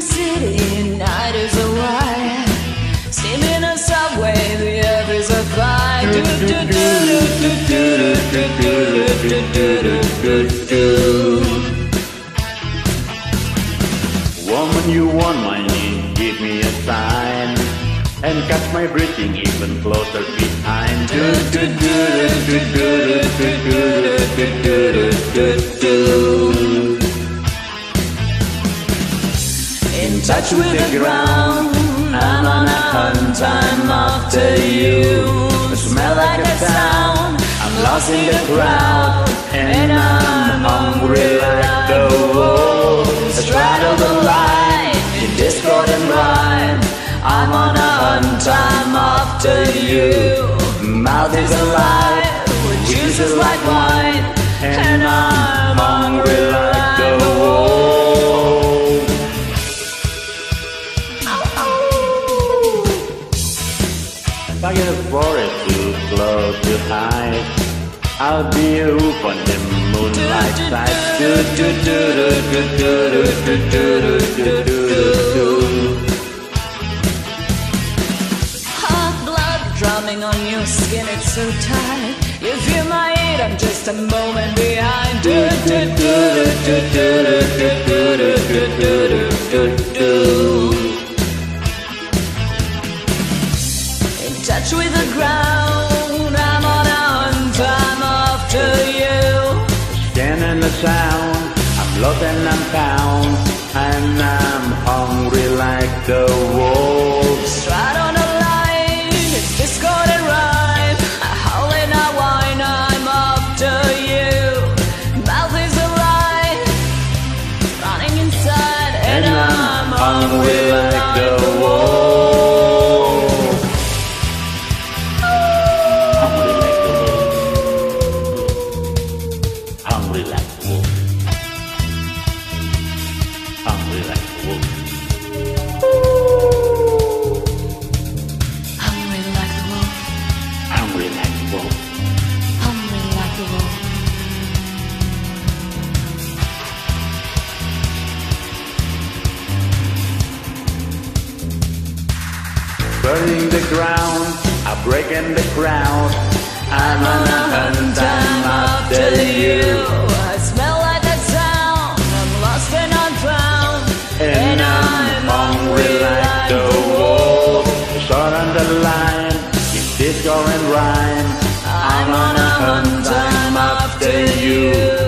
Kansas City night is a. Steaming a subway, the earth is a fire. Do do do do do do do do do do do do. Woman, you want my name, give me a sign. And catch my breathing even closer behind. Do do do do do do do do do do do do. Touch with the ground, I'm on a hunt, I'm after you. I Smell like a sound, I'm lost in the crowd, and I'm hungry like the wolves. Straddle the line in discord and rhyme. I'm on a hunt, I'm after you. Mouth is alive, with juices like wine, If I get a forest too close to hide, I'll be a roof on the moonlight side. Do do do do do do do do do do do do. Hot blood drumming on your skin, it's so tight. You feel my heat, I'm just a moment behind. Do do do do do do do do do do touch with the ground, I'm on a hunt, I'm after you. Scanning the sound, I'm lost and I'm found, and I'm hungry like the wolves. Burning the ground, I'm breaking the ground. I'm on a hunt, I'm after you. I smell like a sound, I'm lost and I'm found. And I'm hungry like the wolf. Short on the line, keep disco and rhyme. I'm on a hunt, I'm after you.